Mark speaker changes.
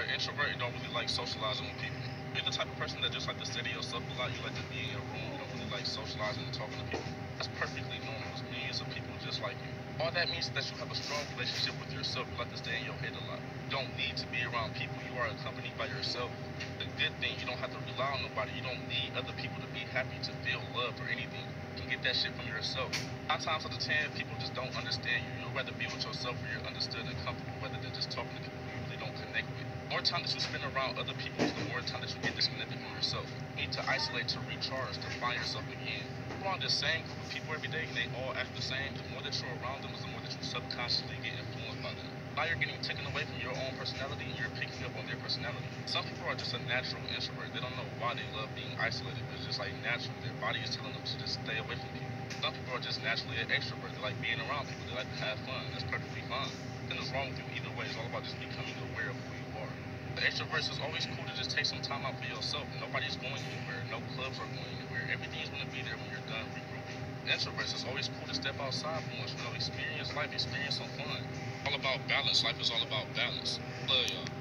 Speaker 1: are an introvert, don't really like socializing with people. You're the type of person that just like to to yourself a lot. You like to be in your room. You don't really like socializing and talking to people. That's perfectly normal. There's millions of people just like you. All that means is that you have a strong relationship with yourself. You like to stay in your head a lot. You don't need to be around people. You are accompanied by yourself. The good thing, you don't have to rely on nobody. You don't need other people to be happy, to feel love or anything. You can get that shit from yourself. Nine times out of ten, people just don't understand you. You'd rather be with yourself where you're understood and comfortable rather than just talking to people you really don't connect with. The more time that you spend around other people, the more time that you get disconnected from yourself. You need to isolate to recharge, to find yourself again. You're around the same group of people every day and they all act the same. The more that you're around them is the more that you subconsciously get influenced by them. Now you're getting taken away from your own personality and you're picking up on their personality. Some people are just a natural introvert. They don't know why they love being isolated. It's just like natural. Their body is telling them to just stay away from people. Some people are just naturally an extrovert. They like being around people. They like to have fun. That's perfectly fine. Nothing is wrong with you either way. It's all about just becoming extroverts is always cool to just take some time out for yourself. Nobody's going anywhere. No clubs are going anywhere. Everything's going to be there when you're done regrouping. Introverts, it's always cool to step outside for once, you know, experience life, experience some fun. All about balance. Life is all about balance. Love y'all.